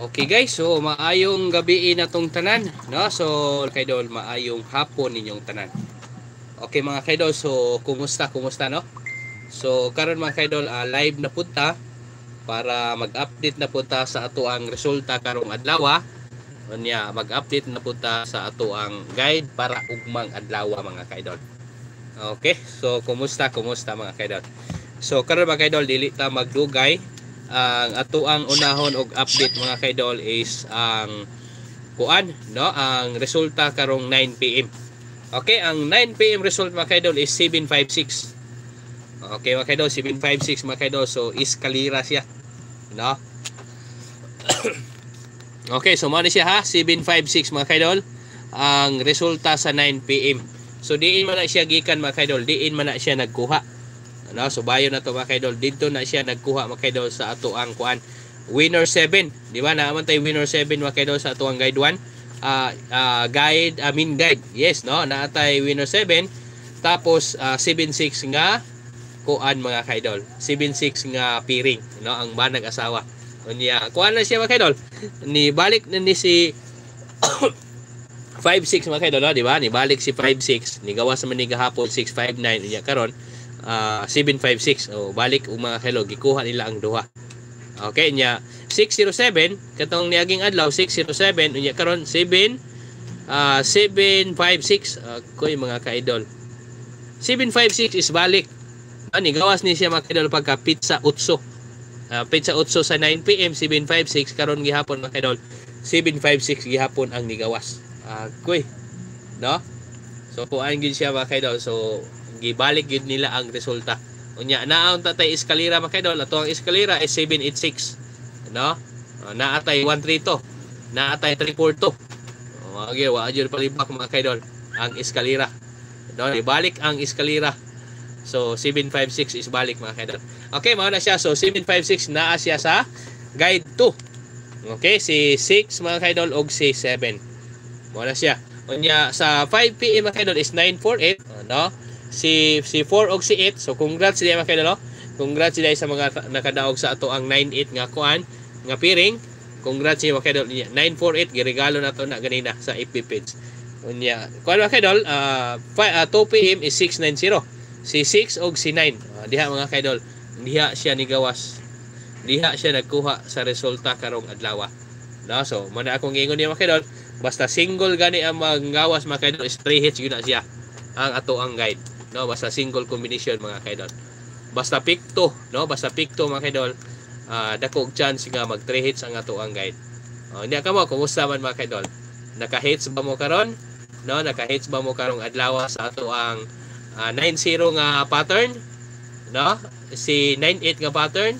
Okay guys, so maayong gabi na tong tanan, no? So kaidol, maayong hapon ninyong tanan. Okay mga kaidol, so kumusta, kumusta no? So karon mga kaidol, uh, live na punta para mag-update na punta sa ato ang resulta karong adlaw. Unya, mag-update na punta sa ato ang guide para ugmang adlaw mga kaidol. Okay, so kumusta, kumusta mga kaidol? So karon mga kaidol, dili ta magdugay ang ato ang unahon og update mga kaidol is ang kuan no ang resulta karong 9 PM. Okay, ang 9 PM result mga kaidol is 756. Okay mga kaidol, 756 mga kaidol. So iskalira siya. No? okay, so mo siya ha, 756 mga kaidol. Ang resulta sa 9 PM. So diin man na siya gikan mga kaidol, diin man na siya nagkuha ano, so bayo na to mga kaidol. Dito na siya nagkuha mga kaidol sa ato ang kuan. Winner 7. Di ba? Naaman tayo winner 7 mga kaidol sa ato ang guide 1. Uh, uh, guide, I mean guide. Yes, no? Naatay winner 7. Tapos uh, 7-6 nga kuan mga kaidol. 7-6 nga piring. No? Ang banag asawa. Unya, kuan na siya mga kaidol. Ni balik na ni si 5-6 mga kaidol, no? di ba? Ni balik si 5-6. Ni gawas man ni gahapon 6-5-9 unya karon uh, 756 o balik og mga kilo gikuha nila ang duha. Okay nya 607 katong niaging adlaw 607 unya karon 7 uh, 756 uh, koy mga ka-idol. 756 is balik. Ani gawas ni siya mga ka-idol pagka pizza 8 uh, pizza 8 sa 9 PM 756 karon gihapon mga ka-idol. 756 gihapon ang nigawas. Uh, koy no? So kuan gid siya mga ka-idol. So gibalik gid nila ang resulta. Unya naon ta tay eskalera makaidol ato ang eskalera is 786 no naatay 132 naatay 342 uh, okay wa jud palibak mga kaidol ang eskalera no ibalik ang eskalera so 756 is balik mga kaidol. Okay mao na siya. So 756 naa siya sa guide 2 okay si 6 mga kaidol og si 7 mao na siya. Unya sa 5 pm mga kaidol is 948 no si si 4 og si 8 so congrats diay mga kaidol congrats diay sa mga nakadaog sa ato ang 98 nga kuan nga piring. Congrats mga kaidol niya. 948 giregalo na to na ganina sa FB page. Unya. Kuan mga kaidol uh, uh, 2 pm is 690 si 6 og si 9 uh, diha mga kaidol. Diha siya ni gawas diha siya nagkuha sa resulta karong adlaw. No so man akong ingon niya mga kaidol. Basta single gani ang gawas mga kaidol is 3 hits gyud na siya. Ang ato ang guide no basta single combination mga kaidol. Basta pick 2 no? Basta pick 2 mga kaidol. Uh, dako chance nga mag 3 hits ang ato ang guide. Uh, hindi ka mo kumusta man mga kaidol? Naka hits ba mo karon? No naka hits ba mo karong adlaw sa ato ang uh, ah, 9-0 nga pattern? No? Si 9-8 nga pattern?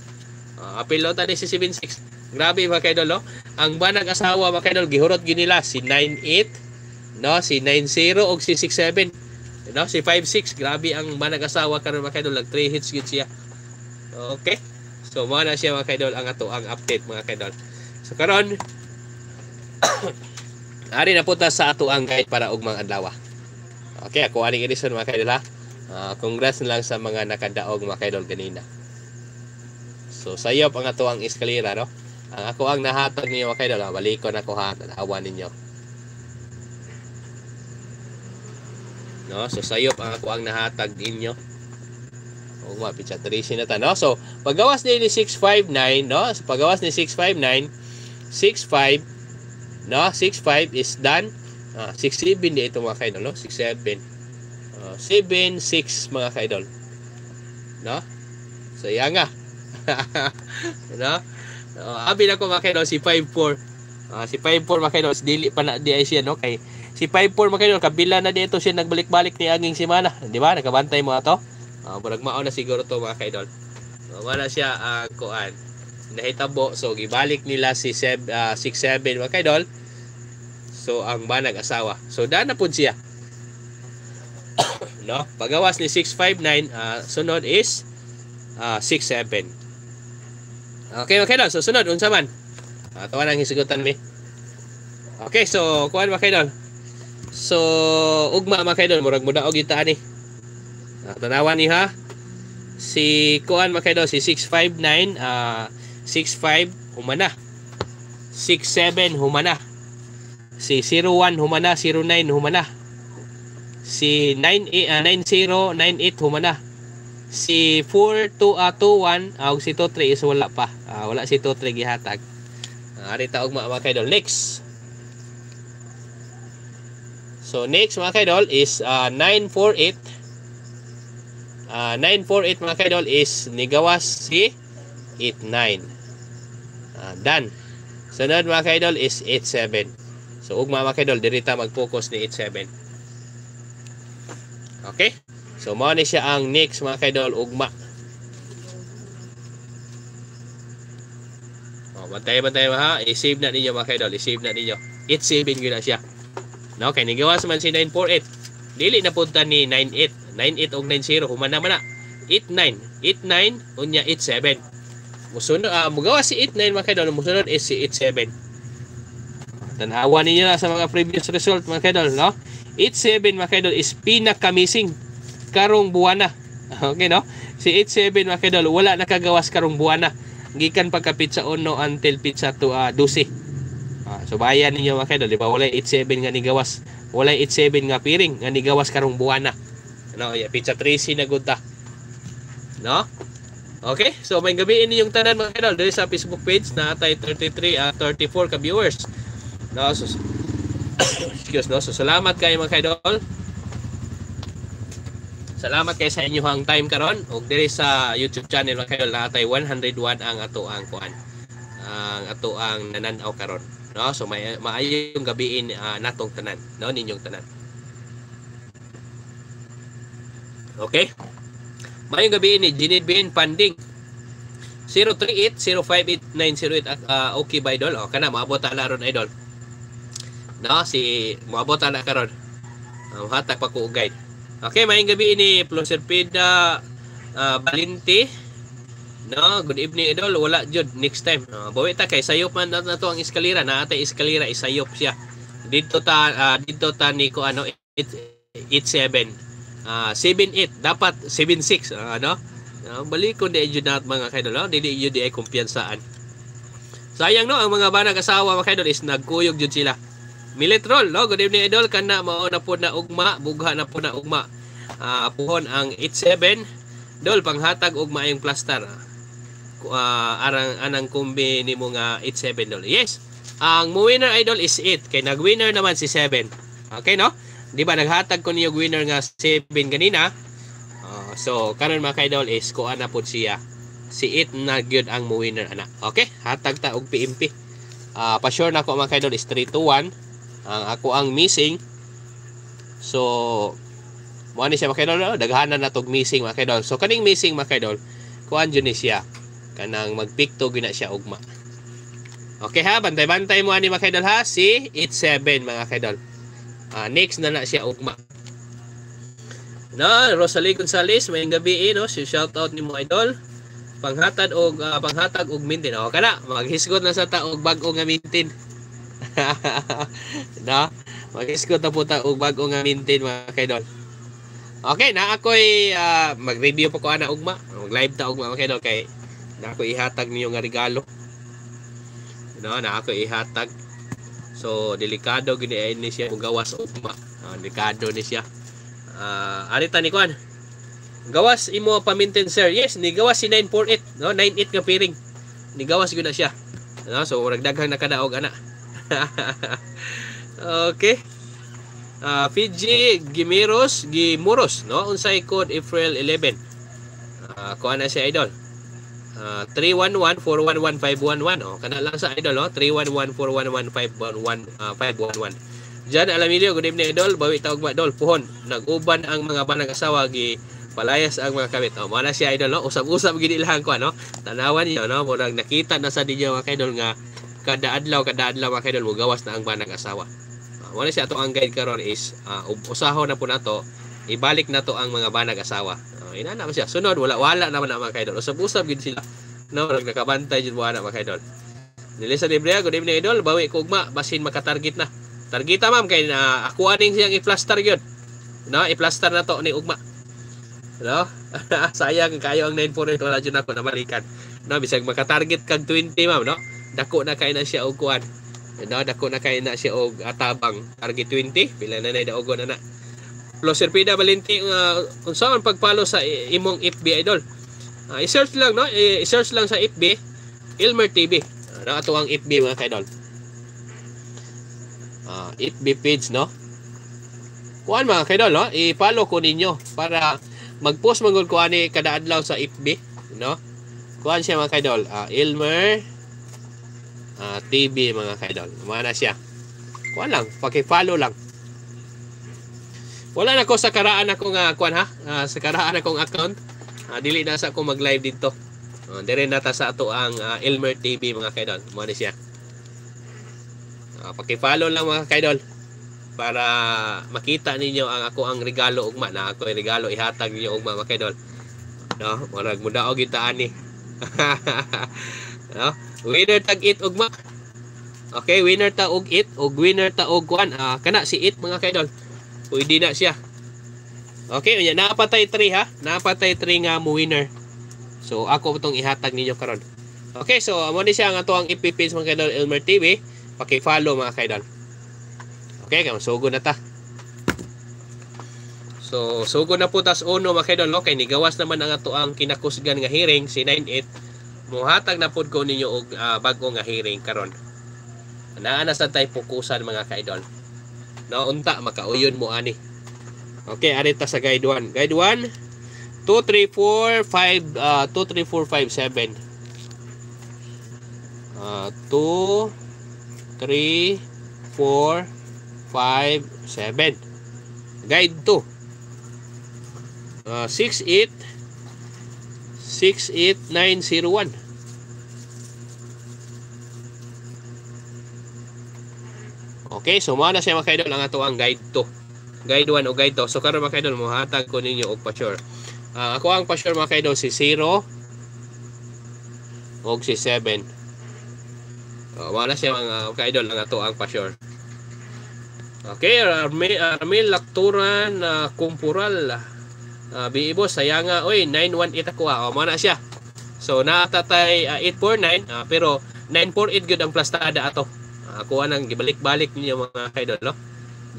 Uh, apilo tani si 7-6 grabe mga kaidol no? Ang banag asawa mga kaidol gihurot ginila si 9-8 no? Si 9-0 og si 6-7 No, si 5'6", grabe ang manag-asawa karon mga kaidol, nag 3 hits gid siya. Okay? So mo na siya mga kaidol ang ato ang update mga kaidol. So karon ari na punta sa ato ang guide para ug mga adlaw. Okay, ako aning Edison mga kaidol ha. Uh, congrats lang sa mga nakadaog mga kaidol kanina. So sayop ang ato ang eskalera no. Ang ako ang nahatag niyo mga kaidol, balikon ako ha, tanawan ninyo. No? So sayop ang ako ang nahatag ninyo. O nga pitsa tracing na ta no? So paggawas ni 659 no? So paggawas ni 659 65 no? 65 is done. Ah, 67 di ito mga kaidol no? 67 uh, 7 6 mga kaidol. No? So yan nga. No? Uh, abi na ko mga kaidol si 54 Uh, si 54 mga kaidol, dili pa na di ay siya no? Kay Si 5-4 mga kabila na dito siya nagbalik-balik ni aging simana. Di ba? Nakabantay mo ato. Uh, Barag mao na siguro to mga kaidol. Uh, wala siya uh, kuan. Nahitabo. So, gibalik nila si 6-7 uh, mga kaidol. So, ang banag asawa. So, daan na po siya. no? Pagawas ni 659, uh, sunod is uh, 67. Okay, mga kaidol. So, sunod, unsa man? Uh, tawa nang hisugutan mi. Okay, so, kuan mga kaidol. So, ugma mga kaidol, murag mo daog ita ani. Uh, tanawan ni ha. Si Kuan mga kaidol, si 659, uh, 65 humana. 67 humana. Si 01 humana, 09 humana. Si 98 uh, 9098 humana. Si 4221 uh, si 23 is wala pa. Uh, wala si 23 gihatag. Uh, ari taog mga kaidol. Next. So next mga kaidol is uh, 948. Uh, 948 mga kaidol is nigawas si 89. Uh, done. Sunod mga kaidol is 87. So ugma mga kaidol diri ta mag-focus ni 87. Okay? So mao ni siya ang next mga kaidol ugma. Oh, bantay-bantay ha. I-save na ninyo mga kaidol. I-save na ninyo. 87 gyud na siya. No, kay nigawas man si 948. Dili na punta ni 98. 98 og 90 humana man na. 89. 89 unya 87. Musunod, uh, mugawa si 89 mga kaidol. Musunod is si 87. Tanawa ninyo na sa mga previous result mga kaidol, no? 87 mga kaidol is pinaka-missing karong buwana. Okay, no? Si 87 mga kaidol, wala nakagawas karong buwana. Gikan pagka pizza 1 until pizza 2 uh, 12. Uh, so bayan ninyo mga kaidol, di ba? Wala 87 nga ni gawas. Wala 87 nga piring nga ni gawas karong buwana. No, yeah, pizza 13 na No? Okay, so may gabi ini yung tanan mga kanal diri sa Facebook page na atay 33 uh, 34 ka viewers. No, so excuse no. So salamat kay mga idol. Salamat kay sa inyong time karon ug diri sa YouTube channel mga idol na atay 101 ang ato ang kuan. Ang ato ang nananaw karon. No, so may maayo yung gabiin uh, natong tanan, no, ninyong tanan. Okay? Mayong gabi ni Ginid Bin Panding. 038-058-908 uh, okay ba idol? O, kana, maabot na ron idol. No, si maabot na karon. Uh, hatak pa ko guide. Okay, mayong gabi ni Ploserpida uh, Balinti. No, good evening idol. Wala jud next time. Uh, bawi ta kay sayop man na to ang eskalera na ate eskalera isayop siya. Dito ta uh, dito ta ni ko ano 87 uh, ah, 7-8 dapat 7-6 uh, ah, ano uh, balik ko di jud nat mga kaidol no dili jud di ay kumpiyansaan sayang no ang mga banag asawa mga kaidol is nagkuyog jud sila Militrol, no? Good evening, idol. Kana mao na po na ugma, bugha na po na ugma. Uh, apuhon ang 87. Dol, panghatag ugma yung plaster. Uh, arang anang kumbi ni mo nga 87 dol. Yes. Ang winner idol is 8 kay nag-winner naman si 7. Okay no? Di ba naghatag ko niyo winner nga 7 kanina? Uh, so karon mga kaidol is ko ana pud siya. Si it na gyud ang mo winner ana. Okay? Hatag ta og PMP. Uh, ah, pa sure na ko mga kaidol is 3 to 1. Ang ako ang missing. So mo ni siya mga kaidol, oh, daghanan na tog missing mga kaidol. So kaning missing mga kaidol, kuan jud ni siya kanang magpick to gina siya ugma. Okay ha, bantay-bantay mo ani mga kaidol ha, si 87 mga kaidol. Uh, next na na siya ugma. No, Rosalie Gonzales, may gabi eh, no? Si shout out ni mo idol. Panghatag og uh, panghatag og mintin. O kana, maghisgot na sa ta og bag-o nga mintin. no? Maghisgot na po ta og bag-o nga mintin mga kaidol. Okay, na ako'y uh, mag-review pa ko ana ugma. Mag-live ta ugma mga kaidol kay na ako ihatag niyo nga regalo. No, na ako ihatag So delikado gini ni siya gawas ugma. Uh, delikado ni siya. Uh, arita ni kuan. Gawas imo paminten sir. Yes, ni gawas si 948, no? 98 nga piring. Ni gawas gyud na siya. No? So ragdaghang nakadaog ana. okay. Uh, Fiji Gimiros Gimuros no unsay code April 11 uh, kuha na si idol Uh, 311-411-511. Oh, kana lang sa idol, oh. 311-411-511. Uh, 511. Jan Alamilio, good evening idol. Bawi tawag ba idol. Puhon, nag-uban ang mga banag asawa gi palayas ang mga kabit. Oh, mana siya idol, no? Usap-usap gid ilang ko, ano? Tanawan niyo, no? Murag nakita na sa dinyo mga idol nga kada adlaw kada adlaw mga idol mo gawas na ang banag asawa. Uh, mana siya ato ang guide karon is uh, usahaw na po nato ibalik na to ang mga banag asawa. Oh, ina na siya. Sunod wala wala naman na mga kaidol. Usab-usab gid sila. No, nag nakabantay jud wala mga kaidol. Nilisa Librea, good evening idol. Bawi ko ugma basin makatarget na. Targeta ma'am kay na ako aning siyang i-plaster gyud. No, i-plaster na to ni ugma. No? Sayang kayo ang 948 wala jud ako na balikan. No, bisag makatarget kag 20 ma'am, no? dako na kay na siya og kuan no dako na kay na siya og atabang target 20 pila na nay daogon na na Plus Serpida Valenti uh, kung saan pagpalo sa imong FB idol. Uh, i-search lang no? I-search lang sa FB Ilmer TV ano ato ang FB mga kaidol. Uh, FB page no? Kuan mga kaidol no? I-follow ko ninyo para mag-post mangol ko ani kada adlaw sa FB no? Kuan siya mga kaidol? Uh, Ilmer uh, TV mga kaidol. Mana siya. Kuha lang, paki-follow lang. Wala na ko sa karaan ako nga kuan ha. Uh, sa karaan akong account. Uh, dili na sa ako mag-live dito. Uh, dire na ta sa ato ang uh, Elmer TV mga kaidol. Mo ni siya. Uh, paki-follow lang mga kaidol para makita ninyo ang ako ang regalo ugma na ako ang regalo ihatag ninyo ugma mga kaidol. No, murag mudaog gyud ta ani. no? Winner tag it ugma. Okay, winner ta og it og winner ta og kuan. Ah, kana si it mga kaidol. Pwede na siya. Okay, unya napatay 3 ha. Napatay 3 nga mo winner. So ako itong ihatag ninyo karon. Okay, so amo ni siya nga to ang ipipins mga kaidol Elmer TV. Paki-follow mga kaidol. Okay, kamo sugo na ta. So, sugo na po tas uno mga kaidol. Okay, nigawas naman ang ato ang kinakusgan nga hearing si 98 muhatag na pod ko ninyo og uh, bago nga hearing karon naa na sa tay pukusan mga kaidol no unta makauyon mo ani. Okay ari ta sa guide 1 guide 1 2 3 4 5 uh, 2 3 4 5 7 uh, 2 3 4 5 7 guide 2 uh, 6 8 68901 Okay, so mao na siya mga kaidol ang ato ang guide to. Guide 1 o guide 2. So karon mga kaidol mohatag ko ninyo og pa-sure. Uh, ako ang pa-sure mga kaidol si 0 og si 7. Oh, mao na siya mga kaidol ang ato ang pa-sure. Okay, Armil, Armil Lakturan uh, Kumpural uh, Biibo sayanga oy 918 ako ah. Oh, mo na siya. So natatay uh, 849 uh, pero 948 gud ang plastada ato. Uh, kuha nang gibalik-balik ninyo mga kaidol no.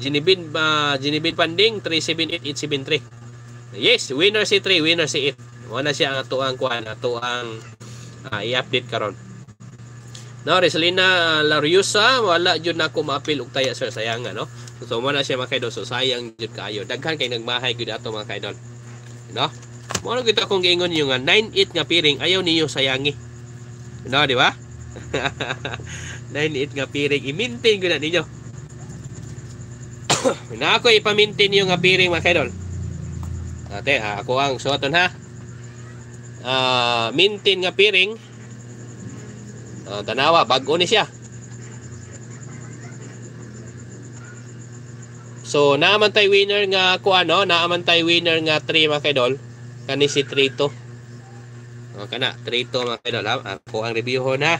Ginibin uh, Ginibin Panding 378873. Yes, winner si 3, winner si 8. Mo na siya ang ato ang kuha ato uh, i-update karon. No, Resalina Lariusa, wala jud na ako maapil og taya sir sayang no. So mo na siya mga kaidol, so sayang jud kaayo. Daghan kay nagmahay gud ato mga kaidol. No? Mo na kita kung giingon niyo nga 9-8 nga piring ayaw niyo sayangi. No, di ba? 9-8 nga piring i-maintain ko na ninyo. na ako ipamintain niyo nga piring mga kaidol. Ate, ako ang suoton ha. Uh, maintain nga piring. Uh, tanawa, bago ni siya. So, naaman tay winner nga ko ano, naaman tay winner nga 3 mga kaidol. Kani si 3 to. O kana, 3 to mga kaidol. Ako ang review ho na.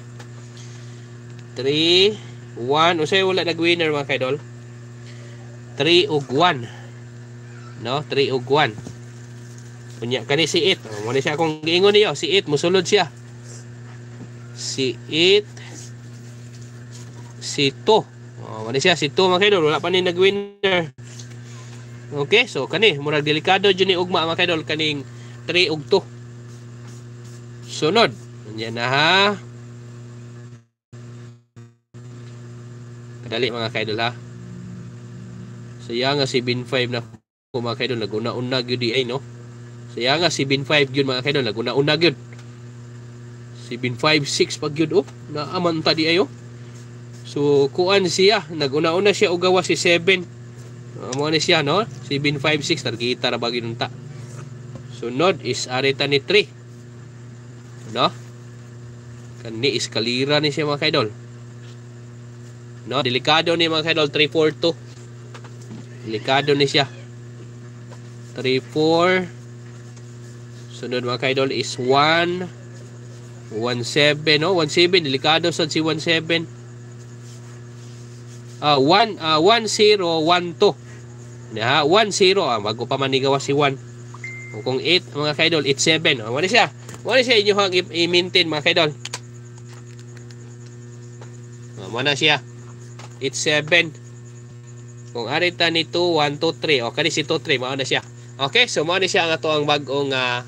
3, 1. Usay wala nag-winner mga kaidol. 3 ug 1. No, 3 ug 1. Kunya kani si 8. Mo ni siya akong giingon niyo, si 8 musulod siya. Si 8 si 2 Oh, wala siya si to mga kaidol, wala pa ni nag-winner. Okay, so kani murag delikado jud ni ugma mga kaidol kaning 3 ug 2. Sunod. Yan na ha. Kadali mga kaidol ha. Saya nga si bin 5 na ko mga kaidol naguna-una gyud di no. Saya nga si bin 5 gyud mga kaidol naguna-una gyud. Si bin 5 6 pag gyud oh. Naaman ta di ayo. So, kuan siya. Naguna-una siya ugawa si 7. Uh, mo ni siya, no? 756. Targita ra bagi nunta. Sunod is arita ni 3. No? Kani iskalira ni siya mga kaidol. No? Delikado ni mga kaidol. 342. Delikado ni siya. 34. Sunod mga kaidol is 1. 17, no? 17. Delikado sa si 17 uh, 1 uh, 1012 ha 10 ah bago pa manigawa si 1 kung 8 mga kaidol 87 oh, wala siya wala siya inyo hang i-maintain mga kaidol mo na siya. It's 7. Kung arita ni 2, 1, 2, 3. O, kani si 2, 3. Mao na siya. Okay, so mao na siya ang ato ang bagong uh,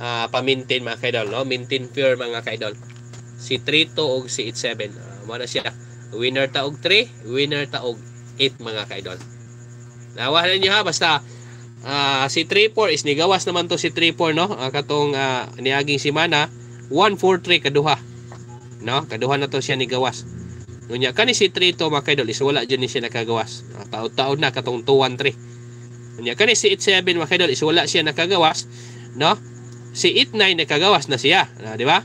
uh, pa-maintain mga kaidol. No? Maintain pure mga kaidol. Si 3, 2, o si 8, 7. Uh, mao na siya. Winner ta og 3, winner ta og 8 mga kaidol. Nawahan niyo ha, basta uh, si 3-4 is nigawas naman to si 3-4 no? Uh, katong uh, niaging si Mana, 1-4-3 kaduha. No? Kaduha na to siya nigawas. Ngunya kani si 3 to mga kaidol is wala dyan ni siya nakagawas. Uh, taon-taon na katong 2-1-3. Ngunya kani si 8-7 mga kaidol is wala siya nakagawas. No? Si 8-9 nakagawas na siya. Uh, di ba?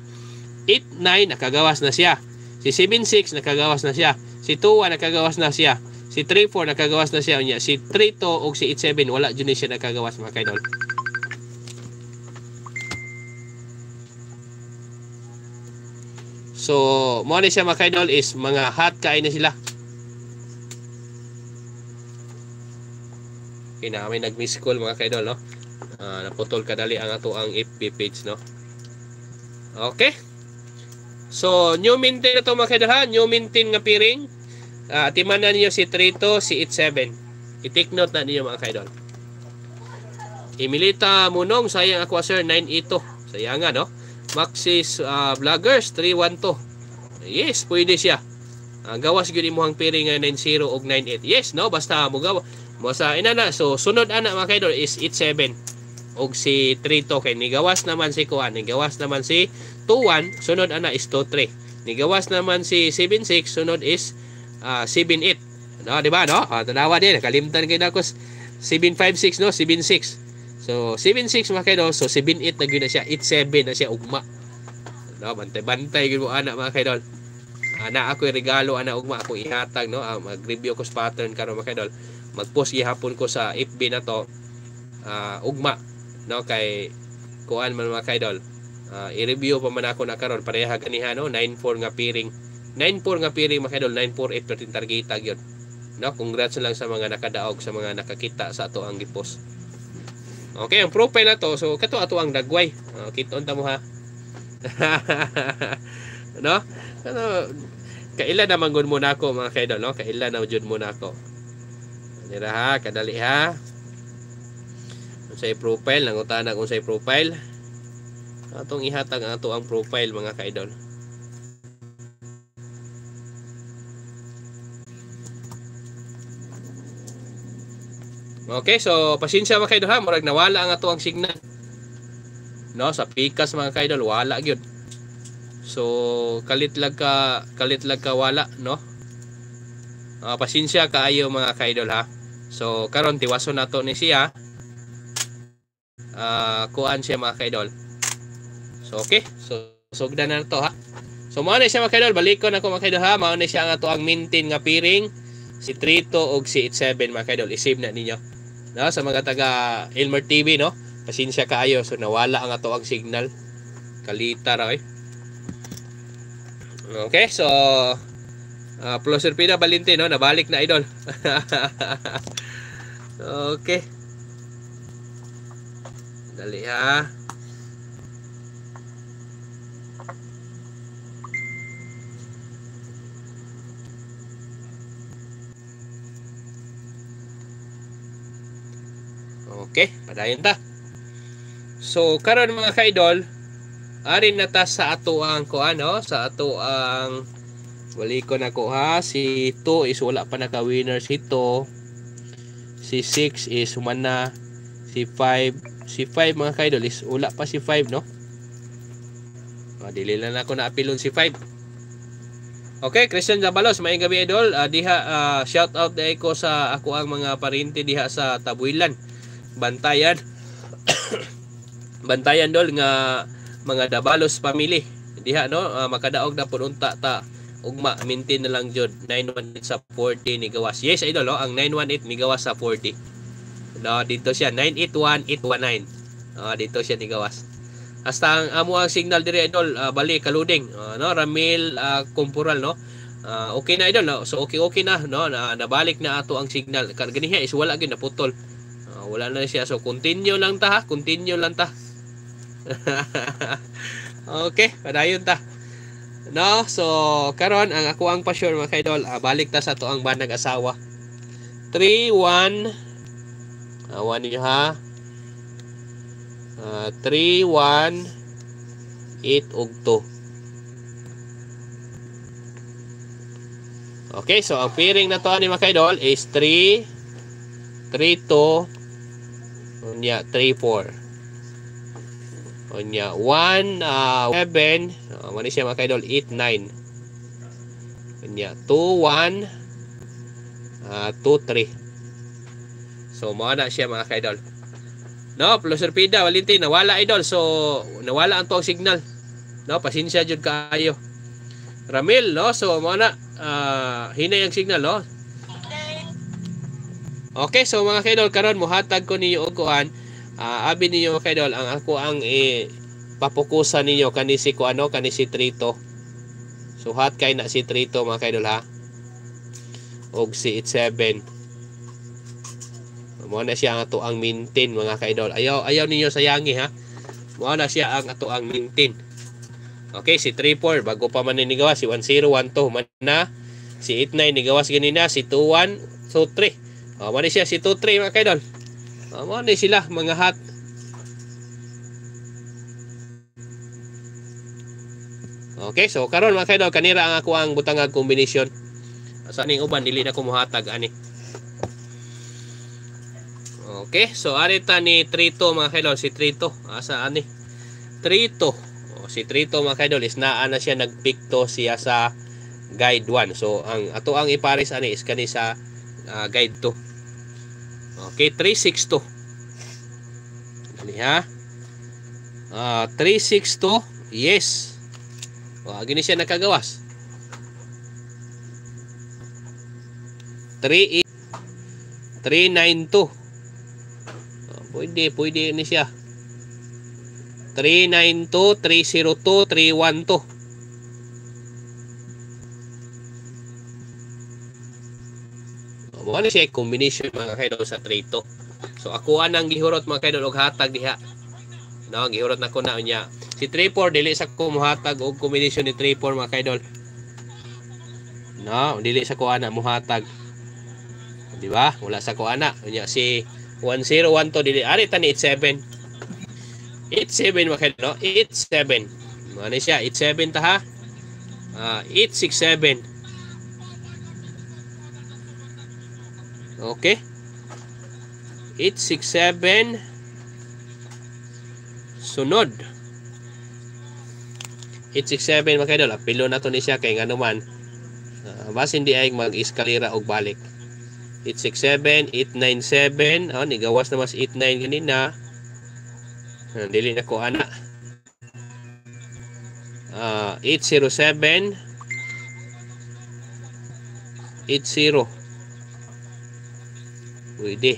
8-9 nakagawas na siya. Si 7-6 nakagawas na siya. Si 2-1 nakagawas na siya. Si 3-4 nakagawas na siya. Unya. Si 3-2 o si 8-7 wala dyan ni siya nakagawas mga. So, mo ni siya mga kaidol is mga hot kain na sila. Okay na kami nag-miss call mga kaidol, no? Uh, naputol kadali ang ato ang FB page, no? Okay. So, new maintain na to mga kaidol ha. New maintain nga piring. Uh, timan na niyo si 32, si 87. I-take note na niyo mga kaidol. Emilita Munong, sayang ako sir, 9 ito. Sayang no? Maxis uh, Vloggers 312. Yes, pwede siya. Uh, gawas gyud imong piri nga 90 og 98. Yes, no, basta mo gawa mo sa inana. So sunod ana mga kaidol is 87 og si 32 kay nigawas naman si Kuan, nigawas naman si 21, sunod ana is 23. Nigawas naman si 76, sunod is uh, 78. No, di ba no? Ah, tanawa din, kalimtan kay nako 756 no, 76. So, 7-6 mga. So, 7-8 na na siya. 8-7 na siya ugma. No, bantay-bantay gid mo ana mga. Ana ako regalo ana ugma ako ihatag no. Uh, mag-review ko sa pattern karon mga. Mag-post gihapon ko sa FB na to. Uh, ugma no kay kuan man mga kaidol. Uh, i-review pa man ako na karon pareha ganiha no 9-4 nga piring. 9-4 nga piring mga kaidol. 9-4 8 targeta gyud. No, congrats lang sa mga nakadaog sa mga nakakita sa ato ang gipost. Okay, ang profile na to, so kato ato ang dagway. Uh, kiton ta mo ha. no? Ano, kaila naman gud muna ako mga kaidol, no? Kaila na jud muna ako. Dira ha, kadali ha. Unsay profile, nangutana kung say profile. Atong ihatag ato ang profile mga kaidol. Okay, so pasensya mga kaidol ha, murag nawala ang ato ang signal. No, sa pikas mga kaidol wala gyud. So kalit lag ka kalit lag ka wala, no? Uh, pasensya kaayo mga kaidol ha. So karon tiwaso nato ni siya. Uh, kuan siya mga kaidol. So okay, so sugdan na to ha. So mao na siya mga kaidol, balik ko na ko mga kaidol ha. Mao na siya ang ato ang maintain nga piring si Trito og si 87 mga kaidol. I-save na ninyo no? Sa mga taga Elmer TV no? Pasensya kaayo. So nawala ang ato ang signal. Kalita ra eh. Okay so uh, Ploser Pina Balinte no? Nabalik na idol. Okay. Dali ha Okay, padayon ta. So karon mga kaidol, ari na ta sa ato ang ko ano, sa ato ang wali ko na ko ha, si 2 is wala pa naka winner si 2. Si 6 is na si 5, si 5 mga kaidol is wala pa si 5 no. Ah, dili lang ako na apilon si 5. Okay, Christian Zabalos, may gabi idol. Uh, diha uh, shout out dai ko sa ako ang mga parinti diha sa Tabuilan bantayan. Bantayan dol nga mga Dabalos family. Diha no? Uh, makadaog na pud unta ta ugma maintain na lang jud. 918 sa 40 ni gawas. Yes idol no ang 918 ni gawas sa 40 no dito siya 981819 uh, dito siya ni gawas. Hasta ang amo ang signal dire idol uh, bali kaluding. Uh, no Ramil uh, Kumpural no? Uh, okay na idol no? So okay okay na no? Na, nabalik na ato ang signal. Ganiha is wala gyud naputol Wala na siya. So, continue lang ta ha. Continue lang ta. okay, padayon ta. No, so karon ang ako ang pa-sure mga kaidol, ah, balik ta sa to ang banag asawa. 3 1 Awan niyo ha. Uh, 3 1 8 ug 2. Okay, so ang pairing na to ani mga kaidol is 3 3 2 unya 3 4. Unya 1 uh, 7 uh, mani siya mga kaidol 8 9. Unya 2 1 uh, 2 3. So, na siya mga ka-idol. No, plus Pida, Valentin, nawala idol. So, nawala ang tuwang signal. No, pasensya jud kaayo. Ramil, no? So, mga na, uh, hinay ang signal, no? Okay, so mga kaidol, karon muhatag ko ninyo og kuan. Uh, abi ninyo mga kaidol, ang ako ang eh, papukusan ninyo kani si ko ano, kani si Trito. So, hat kay na si Trito mga kaidol ha. Og si 87 mo na siya ang ato ang maintain mga kaidol ayaw ayaw ninyo sayangi ha mo na siya ang ato ang maintain okay si 34 bago pa man ni gawas si 1012 man na si 89 ni gawas ganina si 21 so 3 oh, man siya si 23 mga kaidol oh, mo na sila mga hat Okay, so karon mga kaidol kanira ang ako ang butangag kombinasyon. Sa ning uban dili na ko mohatag ani. Okay, so arita ni Trito mga kaidol, si Trito. Asa ani? Trito. O, si Trito mga kaidol is naa na siya nagpikto siya sa guide 1. So ang ato ang ipares ani is kani sa uh, guide 2. Okay, 362. Dali ha. Uh, 362. Yes. O, gini siya nakagawas. 3 392 Pwede, pwede ni siya. 392, 302, 312. Ni siya combination mga kaidol sa 32. So ako anang gihurot mga kaidol og hatag diha. No, gihurot na ko na niya. Si 34 dili sa ko mohatag og combination ni 34 mga kaidol. No, dili sa ko ana mohatag. Di ba? Wala sa ko ana. Unya si 1012 dili ari tani 87 87 mga no 87 ano siya 87 ta ha uh, 867 okay. 867 sunod. 867 mga idol apilo na to ni siya kay ngano man uh, bas hindi ay mag-eskalera og balik. 867, 897. Oh, nigawas na mas 89 ganina. Ah, dili na ko ana. Uh, 807 80 Pwede.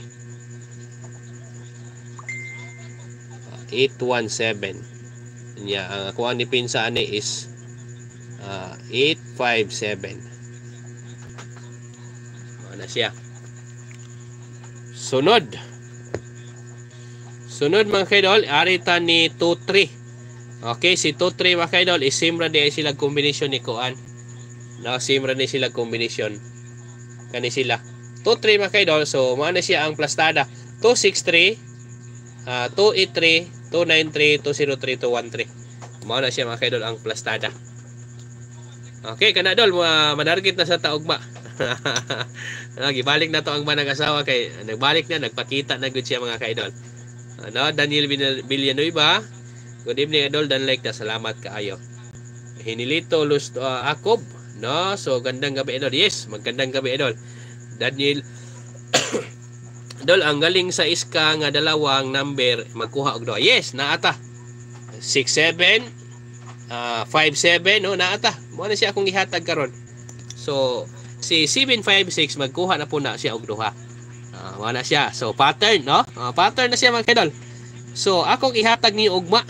Uh, 817. Nya ang ako ang nipinsa ani is uh, 857. Ano siya? Sunod. Sunod mga kaidol, arita ni 2-3. Okay, si 2-3 mga kaidol, isimra di sila kombinasyon ni Kuan. No, simra ni sila kombinasyon. Kani sila. 2-3 mga so maana siya ang plastada. 263, uh, 283, 293, 203, 213. Mao na siya mga ang plastada. Okay, kana dol, madargit na sa taugma. Lagi balik na to ang manang asawa kay nagbalik na nagpakita na gud siya mga kaidol. Ano Daniel Villanueva. Good evening idol dan like na salamat kaayo. Hinilito Lus uh, Akob no so gandang gabi idol. Yes, magandang gabi idol. Daniel Idol ang galing sa iska nga dalawang number magkuha og duha. Yes, naata. 67 uh, 57 no naata. Mo na siya akong gihatag karon. So si 756 magkuha na po na siya og duha. Uh, wala siya. So pattern no? Uh, pattern na siya mga kadol. So akong ihatag ni ugma.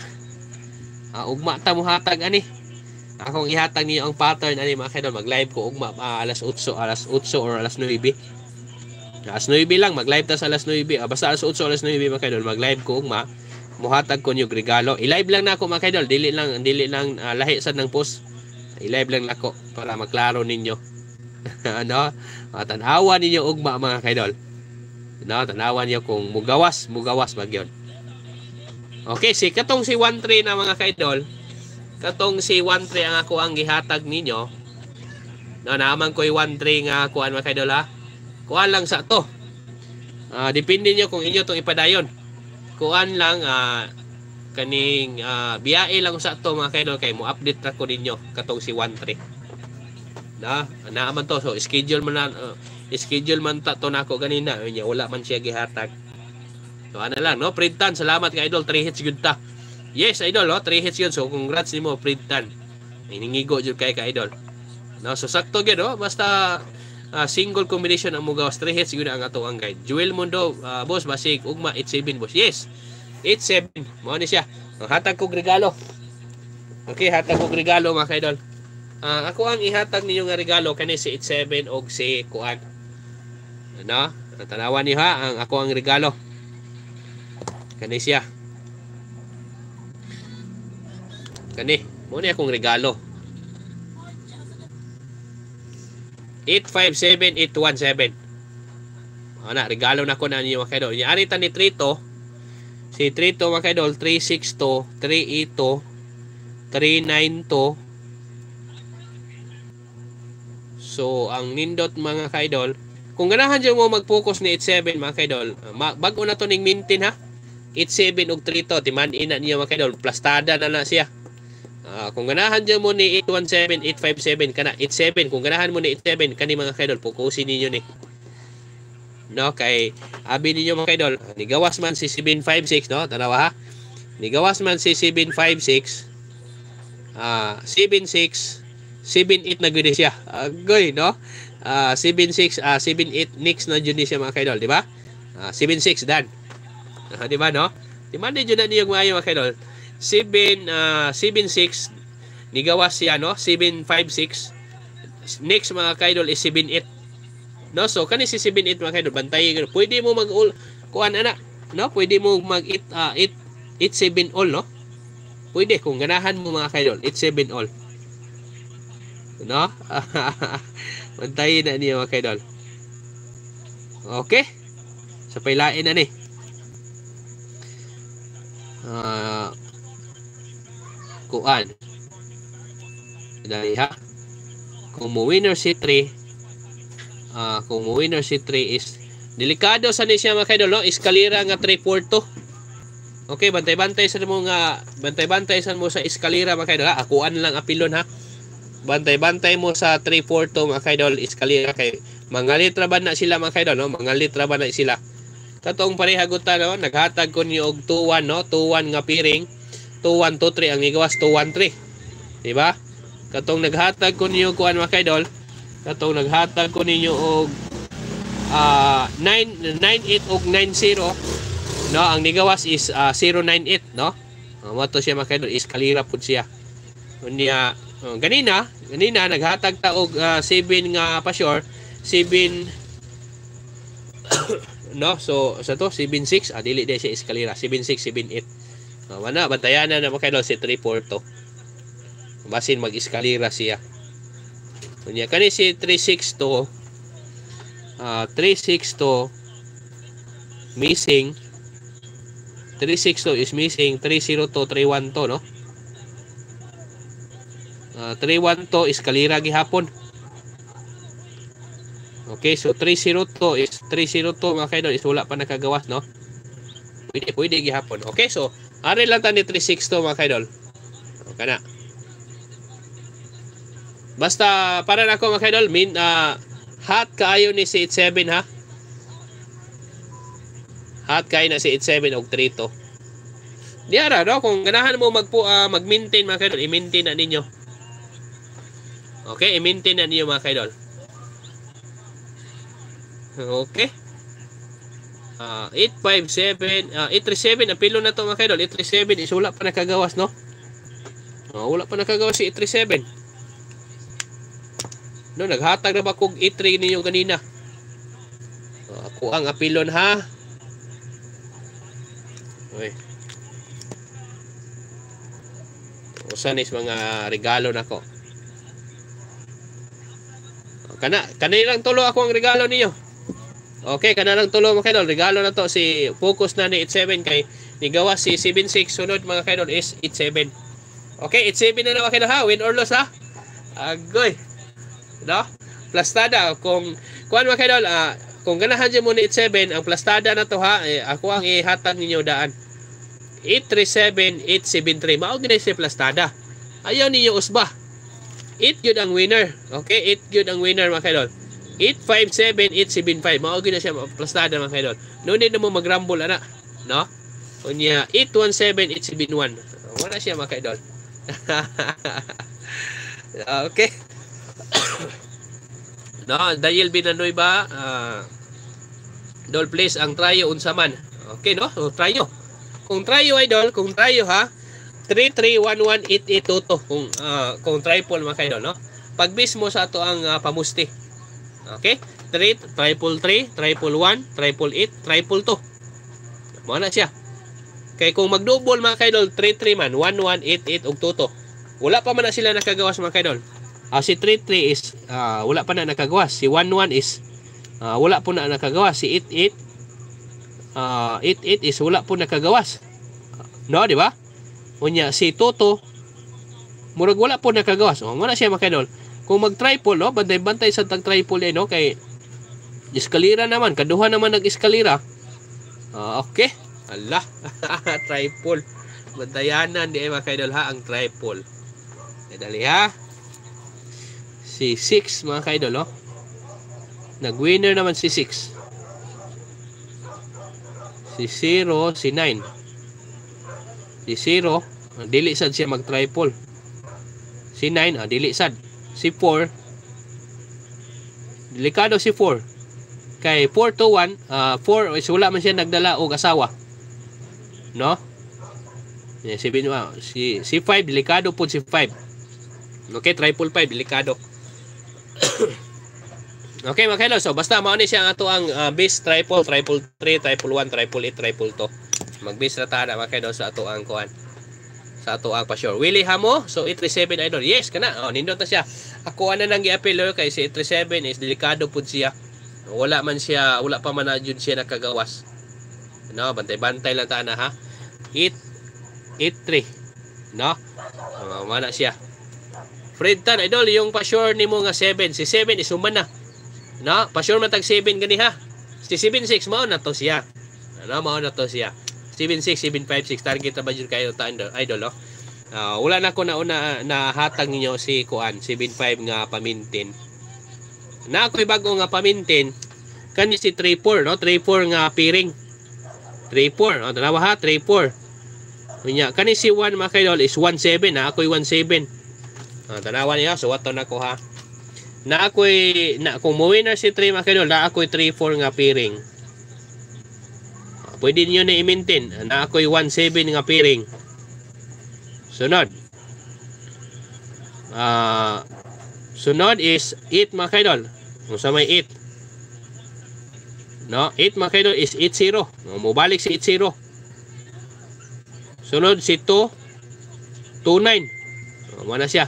Uh, ugma ta mo hatag ani. Akong ihatag niyo ang pattern ani mga kadol. Mag-live ko ugma uh, alas 8, alas 8 or alas 9. Alas 9 lang mag-live ta sa alas 9. Uh, basta alas 8 alas 9 mga kadol mag-live ko ugma. Muhatag ko niyo regalo. I-live lang na ako mga kadol. Dili lang dili lang uh, lahi sad ng post I-live lang nako para maklaro ninyo. ano? Uh, tanawa ninyo ugma mga kaidol. No, tanawa niyo kung mugawas, mugawas yun. Okay, si katong si 13 na mga kaidol, katong si 13 ang ako ang gihatag ninyo. No, naman ko 13 nga kuan mga kaidol. Kuan lang sa to. Uh, depende niyo kung inyo tong ipadayon. Kuan lang uh, kaning uh, biyae lang sa to mga kaidol kay mo update ra ko ninyo katong si 13 na naa man to so schedule man uh, schedule man ta to nako ganina wala man siya gihatag so ana lang no printan salamat kay idol 3 hits good ta yes idol no 3 hits yun so congrats nimo printan iningigo jud kay ka idol no so sakto gyud no basta uh, single combination ang mugawas 3 hits gyud ang ato ang guide Jewel Mundo uh, boss basig ugma 87 boss yes 87. Mo ni siya. Hatag kog regalo. Okay, hatag kog regalo mga kaidol. Uh, ako ang ihatag ninyo nga regalo kani si 87 og si Kuan. Ano? Tanawan niyo ha ang ako ang regalo. Kani siya. Kani, mo ni akong regalo. 857817. Ana, regalo na ko na niyo mga kaidol. Yari ta ni Trito Si 3 to mga kaidol, 3 6 to, 3 e to, 3 9 to. So, ang nindot mga kaidol, kung ganahan dyan mo mag-focus ni 87 mga kaidol, bago na to ning mintin ha. 87 og 3 to, timan ina niya mga kaidol, plastada na na siya. Uh, kung ganahan dyan mo ni 817, 857, kana 87, kung ganahan mo ni 87, kani mga kaidol, fokusin ninyo ni. No kay abi ninyo mga kaidol ni gawas man si 756 no tanawa ha. Ni gawas man si 756 ah uh, 76 78 na gud siya. Agoy no? Uh, 76 uh, 78 next na jud siya mga kaidol di ba? Uh, 76 dan uh, di ba no? Di man jud na niyo maayo mga kaidol 7 uh, 76 ni gawas siya no 756 next mga kaidol is 78 No, so kani si 78 mga kaidol, bantay Pwede mo mag all kuan ana, no? Pwede mo mag it uh, it it 7 all, no? Pwede kung ganahan mo mga kaidol, it 7 all. No? bantay na niyo mga kaidol. Okay? Sa pailain na ni. Kuan. Dali ha. Kung mo winner si 3, uh, kung winner si 3 is delikado sa ni siya mga kaidol no? Eskalera nga 342 okay bantay-bantay sa mo nga bantay-bantay sa mo sa eskalera mga kaidol ha? akuan lang apilon ha? Bantay-bantay mo sa 342 mga kaidol eskalera kay mga litra ba na sila mga kaidol no? Mga litra ba na sila? Katong parehagutan no? Naghatag ko ni og 21 no? 21 nga piring 2123 ang igawas 213 di ba katong naghatag ko niyo kuan mga kaidol katong naghatag ko ninyo og uh, 9 98 og 90 no? Ang nigawas is uh, ah, 098 no? Uh, mo siya makadol is kalira pud siya. Unya uh, ganina ganina naghatag ta og uh, 7 nga pa sure 7 no? So sa to 76 ah dili di siya eskalera 76 78 uh, wala bantayan na na makadol si 342 basin mag-eskalera siya. Kunya kani si 362 uh, 362 missing. 362 is missing 302 312 no? Uh, 312 is kalira gihapon. Okay so 302 is 302 mga kaidol is wala pa nakagawas no? Pwede pwede gihapon. Okay so ari lang ta ni 362 mga kaidol okay na Basta para na ako mga kaidol, min uh, hot kaayo ni si 87 ha. Hot kaayo na si 87 og 3 to. Di ara no kung ganahan mo magpo uh, mag-maintain mga kaidol, i-maintain na ninyo. Okay, i-maintain na ninyo mga kaidol. Okay. Uh, 857 uh, 837 ang na to mga kaidol 837 is wala pa nakagawas no uh, wala pa nakagawas si 837 No, naghatag na ba kog itri ninyo kanina? Uh, ako ang apilon ha. Uy. Usan is mga regalo nako. Kana kanilang tulo ako ang regalo niyo. Okay, kana lang tulo mga kaidol. Regalo na to si focus na ni 87 kay ni gawa si 76 sunod mga kaidol is 87. Okay, 87 na naman kaidol ha. Win or loss ha. Agoy. No? Plastada kung kuan mga kaidol, ah, kung ganahan dyan mo ni 87, ang plastada na to ha, eh, ako ang ihatag ninyo daan. 837, 873. Mao gina si plastada. Ayaw ninyo usba. 8 yun ang winner. Okay, 8 yun ang winner mga kaidol. 857, 875. Mao gina siya plastada mga kaidol. No need na mo magrumble ana, no? Unya 817, 871. Wala siya mga kaidol. okay. no, dahil binanoy ba uh, Dol please ang trayo unsa man. Okay no? So, trayo. Kung trayo idol, kung trayo ha, 33118822 kung uh, kung triple mga kayo no. Pag bis mo sa ato ang uh, pamusti. Okay? 3 triple 3, triple 1, triple 8, triple 2. Mo na siya. Kay kung mag-double mga kaidol, 33 man, 1188 og 22. Wala pa man na sila nakagawas mga kaidol. Uh, si 33 is uh, wala pa na nakagawas. Si 11 is uh, wala po na nakagawas. Si 88 uh, 88 is wala po nakagawas. No, di ba? Unya si Toto murag wala po nakagawas. O, nga na siya makadol. Kung mag-triple, no, bantay-bantay sa tag-triple eh, no, kay eskalira naman, kaduha naman nag-eskalira. Uh, okay. Allah, triple. Bantayanan di eh, mga kaidol ha, ang triple. E, dali ha. Si 6 mga kaidol, oh. Nag-winner naman si 6. Si 0, si 9. Si 0, dili sad siya mag-triple. Si 9, ah, dili sad. Si 4, delikado si 4. Kay 4 to 1, uh, 4 is wala man siya nagdala og asawa. No? Yeah, si, si, si 5, delikado po si 5. Okay, triple 5, delikado. okay, mga kailaw. So, basta mao ni siya ang ato ang uh, base triple, triple 3, triple 1, triple 8, triple 2. Mag-base na tada mga kailaw sa ato ang kuan sa ato ang pa-sure. Willie Hamo, so 837 idol. Yes, kana. Oh, nindot na siya. Ako ana nang gi-appeal kay si 837 is delikado pud siya. Wala man siya, wala pa man jud siya nakagawas. No, bantay-bantay lang ta na ha. 8 83. No? Uh, mana siya. Fred Tan, idol, yung pa-sure nimo nga 7. Si 7 is human na. No, pa-sure man tag 7 gani ha. Si 76 mao na to siya. Ano, mao na to siya. 76, 756 target na ba dyan kayo idol oh? Uh, wala na ko na una na hatag ninyo si kuan 75 nga pamintin. Na ako'y bago nga pamintin kani si 34 no 34 nga piring. 34 no tanawa ha 34. Unya kani si 1 mga kaidol is 17 na ako'y 17. Uh, tanawa niya so wato na ko ha. Na ako'y na kung winner si 3 mga na ako'y 34 nga piring pwede niyo na i-maintain na ako'y 1.7 nga piring. Sunod. Uh, sunod is 8 mga kaidol. Kung sa may 8 no 8 mga kaidol is 8.0 mubalik si 8.0 sunod si 2 2.9 mana siya.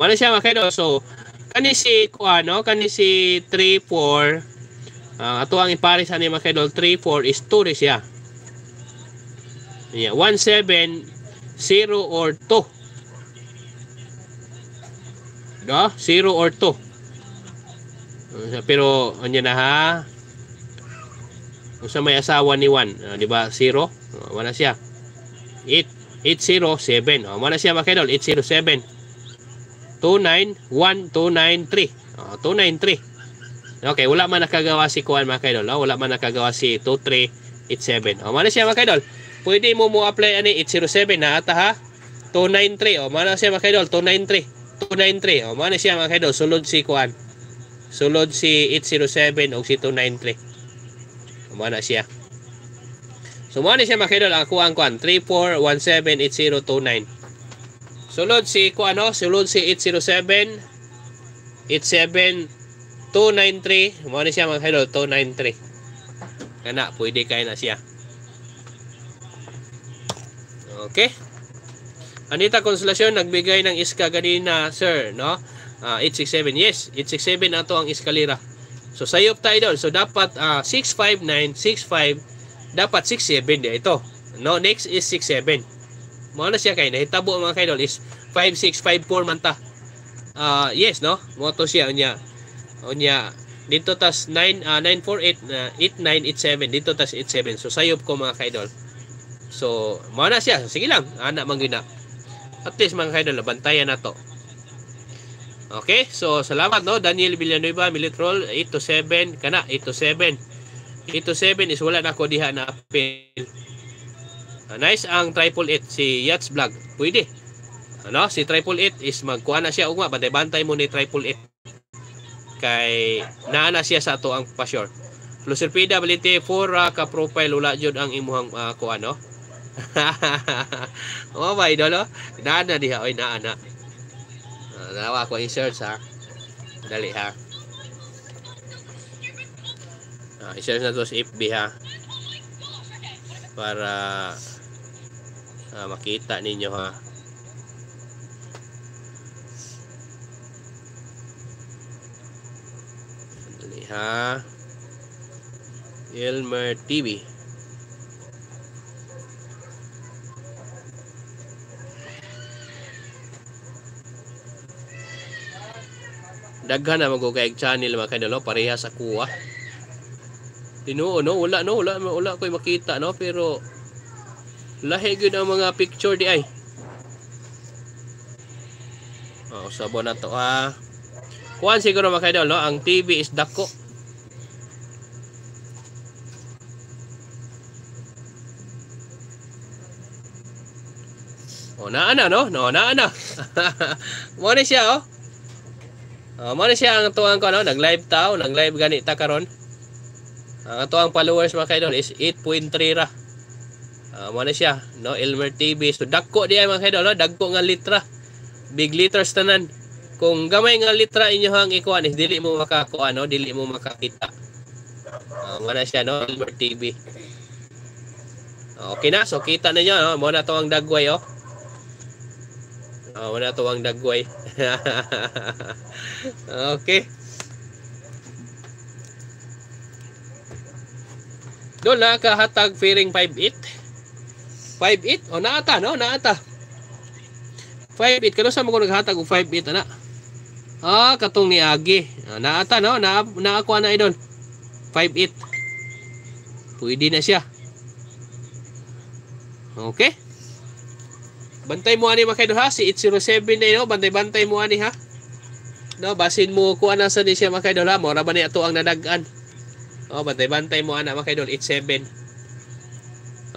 Mana siya mga kaidol. So kani si ano kani si 3 4 Uh, ato ang ipares ani mga kaidol 3 4 is 2 rin siya. Yeah, 1 7 0 or 2. No? 0 or 2. Uh, pero anya na ha. Kung sa may asawa ni 1, uh, di ba 0? Uh, wala siya. 8 807. Uh, wala siya mga kaidol 807. 29 1 293. Uh, 293. Okay, wala man nakagawa si Kuan mga kaidol. No? Wala man nakagawa si 2387. O, mana siya mga kaidol. Pwede mo mo apply ani 807 na ata ha. 293. O, mana siya mga kaidol. 293. 293. O, mana siya mga kaidol. Sulod si Kuan. Sulod si 807 o si 293. O, mana siya. So, mana siya mga kaidol. Ang kuan kuan. 34178029. Sulod si Kuan no? Sulod si 807. 87 293 mo ni siya mga hello 293 kana pwede kay na siya okay Anita Konsolasyon nagbigay ng iska ganina sir no Ah, 867. Yes, 867 ato ang eskalera. So sayop ta idol. So dapat ah, 659, 65 dapat 67 di ito. No, next is 67. Mo na siya kay nahitabo mga kaidol is 5654 man ta. Ah, yes no. Mo to siya unya. Unya dito tas 9 uh, 948 uh, 8987 dito tas 87. So sayop ko mga kaidol. So, mo na siya. Sige lang, ana man gyud na. At least mga kaidol, bantayan na to. Okay, so salamat no Daniel Villanueva Militrol 827 kana 827 827 is wala na ko diha na appeal. Uh, nice ang triple 8 si Yats Vlog. Pwede. Ano, si triple 8 is magkuha na siya ugma bantay-bantay mo ni triple 8. Kay naa na siya sa ato ang pasyor. Fluserpida balite 4 uh, ka profile ula jud ang imuhang uh, kuha no. oh ba idolo? Naa na diha oy naa na. Uh, nawa ko i-search ha. Dali ha. Uh, i-search na to sa FB ha. Para uh, makita ninyo ha. Ha. Elmer TV. daghan na magugayag channel mga kanilo pareha sa kuha. Tinuo no? Wala no? Wala wala koy makita no? Pero lahi gyud ang mga picture di ay. Oh sabo na to ah kuan siguro mga kanilo no ang TV is dako Oh, naa na, no? No, naa na. Mo ni siya, oh. Uh, mo na siya ang tuwang ko ano, nag-live tao, nag-live gani ta karon. Ang tuwang followers mga kaidol is 8.3 ra. Uh, mo na siya, no, Elmer TV. So dagko di ay mga kaidol, no? dagko nga litra. Big liters tanan. Kung gamay nga litra inyo hang ikuan is dili mo makakuha no, dili mo makakita. Uh, na siya no, Elmer TV. Okay na, so kita ninyo no, mo na to ang dagway oh. Oh, wala to ang dagway. okay. Doon na kahatag fairing 5'8". 5'8"? O, naata, no? Naata. 5'8". Kano sa ko naghatag og 5'8", ana? Ah, katong ni Agi. Ah, naata, no? Na, naakuha na idol. 5'8". Pwede na siya. Okay. Bantay mo ani mga ha, si 807 na no, bantay-bantay mo ani ha. No, basin mo kuha na sa ni siya mga ha, mo ra ba ni ato ang nadagan. Oh, bantay-bantay mo ana mga 87.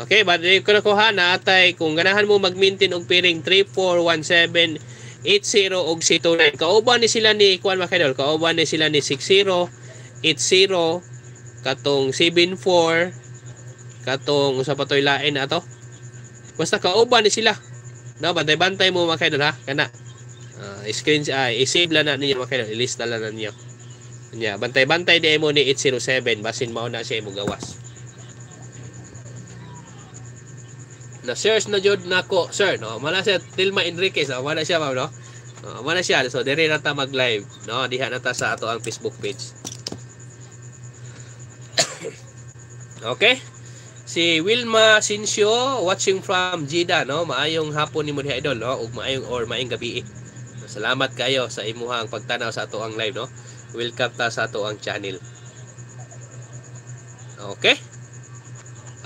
Okay, bantay ko na ko ha na atay kung ganahan mo mag-maintain og piring 3417 80 og C29. Kauban ni sila ni kuan mga kaidol, kauban ni sila ni 60 80 katong 74 katong usa pa toy lain ato. Basta kauban ni sila. No, bantay-bantay mo mga kaidol ha. Kana. Uh, screen uh, i-save lang na ninyo mga kaidol. I-list lang na ninyo. Nya, bantay-bantay di mo ni 807 basin mao na siya mo gawas. Na search na jud nako, sir, no. Mala siya Tilma Enriquez, no. Mala siya ma'am, no. No, mala siya. So dire na ta mag-live, no. Diha na ta sa ato ang Facebook page. okay? si Wilma Sincio watching from Jeddah no maayong hapon ni mo diha idol no ug maayong or maayong gabi salamat kayo sa imuhang pagtanaw sa ato ang live no welcome ta sa ato ang channel okay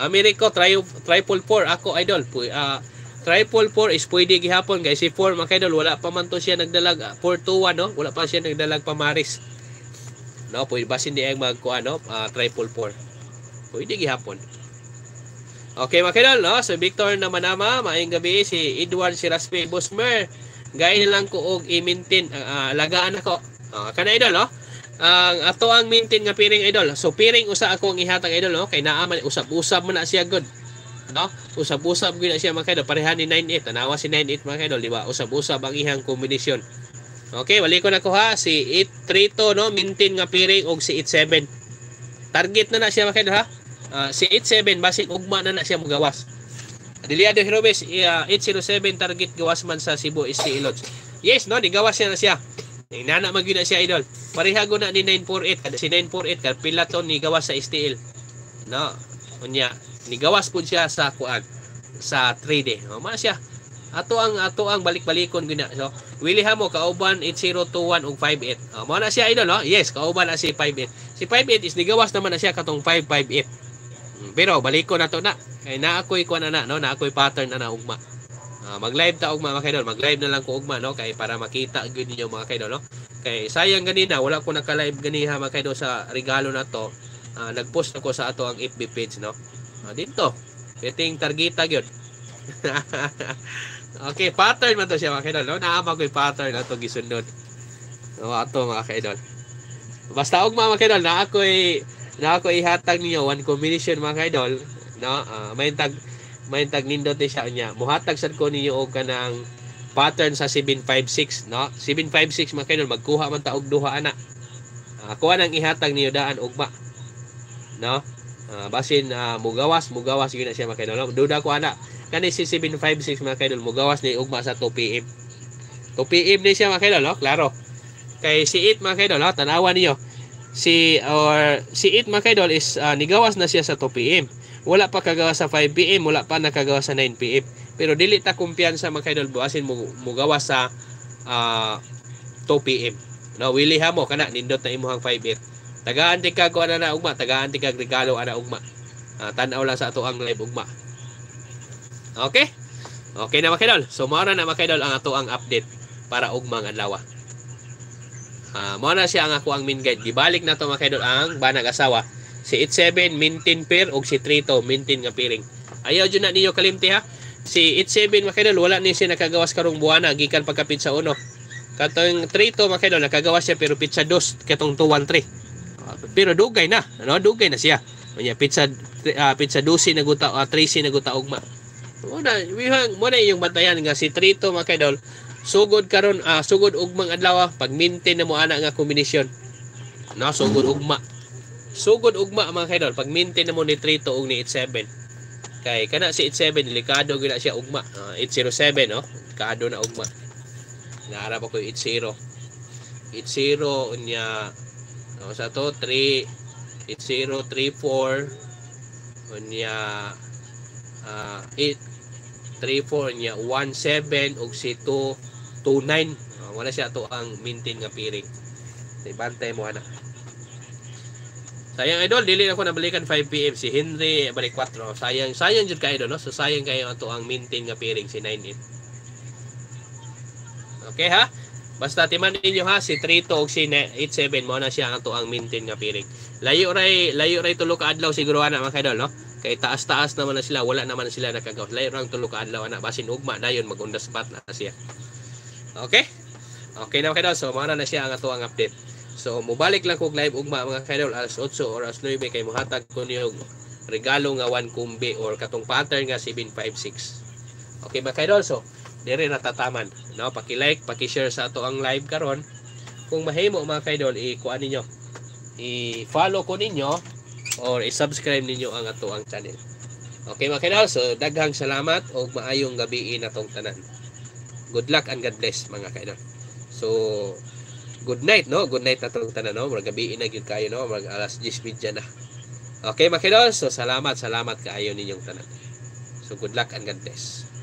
Americo tri triple 4 ako idol uh, triple 4 is pwede gihapon guys. Si 4 mga wala pa man to siya nagdalag. 421 no? Wala pa siya nagdalag pa Maris. No pwede basin di ang magkuha no? Uh, triple 4 pwede gihapon. Okay mga no? So Victor na manama, maayong gabi. Si Edward Siraspe Bosmer. Gaya na lang ko og i-maintain. Uh, lagaan ako. Uh, kana idol, no? Ang uh, ato ang maintain nga piring idol. So piring usa ako ang ihatag idol, no? Kay naa man usab-usab man na siya good. No? Usab-usab gyud na siya mga kidol. Pareha ni 98. Tanawa si 98 mga kidol, di ba? Usab-usab ang ihang kombinasyon. Okay, wali ko na ko ha si 832 no, maintain nga piring og si 87. Target na na siya mga kidol ha. Uh, si 87 basic ugma na na siya magawas. Diliado Hirobes uh, 807 target gawas man sa Cebu ST Ilods. Yes no, digawas siya na siya. Nana magyud na siya idol. Pareha go na ni 948 kada si 948 kad pila ton ni gawas sa STL. No. Unya ni gawas pud siya sa kuan sa 3D. O man siya. Ato ang ato ang balik-balikon gina. So, Willie Hamo kauban 8021 ug 58. O, mo na siya idol no? Yes, kauban na si 58. Si 58 is nigawas naman na siya katong 558. Hmm, Pero balikon na to na. Kay na ako'y kuan na, no? Na ako'y pattern na na ugma. Ah, mag-live ta ugma mga kaidol. Mag-live na lang ko ugma no kay para makita gyud ninyo mga kaidol no. Kay sayang ganina wala ko naka-live ganiha mga kaidol sa regalo na to. Ah, nag-post ako sa ato ang FB page no. Ah, dito. Peting targeta gyud. okay, pattern man to siya mga kaidol no. Naama ko yung pattern na to gisundod. No, ato mga kaidol. Basta ugma mga kaidol na ako'y na ako ihatag ninyo one combination mga kaidol no uh, may tag may tag nindot ni siya niya. Muhatag sad ko ninyo og kanang pattern sa 756 no? 756 mga kaidol magkuha man ta og duha ana. Uh, kuha nang ihatag niyo daan ugma. No? Uh, basin uh, mugawas mugawas gyud na siya mga kaidol no? duda ko ana. Kani si 756 mga kaidol mugawas ni ugma sa 2 pm 2 pm ni siya mga kaidol no? Klaro. Kay si 8 mga kaidol no? Tanawan niyo si or si 8 mga kaidol is uh, nigawas na siya sa 2 PM. Wala pa kagawa sa 5 PM, wala pa nakagawa sa 9 PM. Pero dili ta kumpiyansa mga kaidol buasin mo mugawas sa uh, 2 PM. No, Willie Hamo kana nindot na imuhang 5 Tagaan ti kag ana na ugma, tagaan ti kag regalo ana ugma. Uh, tan-aw lang sa ato ang live ugma. Okay? Okay na mga kaidol. So mao na mga kaidol ang ato ang update para ugmang adlaw. Uh, mo na siya ang ako ang main guide. Gibalik na to mga kaidol ang banag asawa. Si 87 mintin pair ug si 32 mintin nga piring. Ayaw jud na ninyo kalimti ha. Si 87 mga kaidol wala ni siya nakagawas karong buwana gikan pagka pizza 1. Katong 32 mga kaidol nakagawas siya pero pizza 2 katong 213. Uh, pero dugay na, ano? Dugay na siya. Unya pizza uh, pizza 12 na guta uh, 13 na guta ugma. Muna, mo na yung bantayan nga si 32 mga kaidol sugod karon ah, sugod ugmang adlaw pag maintain na mo ana nga kombinasyon no sugod ugma sugod ugma mga kaidol pag maintain na mo ni 3 ug ni 87 kay kana si 87 delikado gyud siya ugma. Uh, 807 no delikado na ugma. Naarap ako 80 80 unya no, sa to 3 8034 unya uh, 8 34 niya 17 ug si 2 29 uh, wala siya to ang maintain nga piring. So, bantay mo ana sayang idol dili ako nabalikan 5 pm si Henry balik 4 sayang sayang jud ka idol no so sayang kayo ato ang maintain nga piring si 98 okay ha Basta timan ninyo ha si 32 ug si 87 mo na siya ato ang maintain nga piring. Layo ray layo ray tulo ka adlaw siguro ana mga kaidol no. Kay taas-taas naman na sila, wala naman sila nakagawas. Layo rang tulo ka adlaw ana basin ugma dayon magundas bat na siya. Okay? Okay na mga kaidol. So, mga na siya ang ato ang update. So, mubalik lang kog live ugma mga kaidol alas 8 or alas 9 kay muhatag ko niyo regalo nga 1 kumbi or katong pattern nga 756. Okay mga kaidol. So, dire natataman. No, paki-like, paki-share sa ato ang live karon. Kung mahimo mga kaidol, i-kuan ninyo. I-follow ko ninyo or i-subscribe ninyo ang ato ang channel. Okay mga kaidol, so daghang salamat o maayong gabi na tong tanan. Good luck and God bless mga kaidol. So, good night, no? Good night na itong tanan, no? Mga gabi na gyud kayo, no? Mga alas 10 na. Okay, mga kaidol. So, salamat, salamat kaayo ninyong tanan. So, good luck and God bless.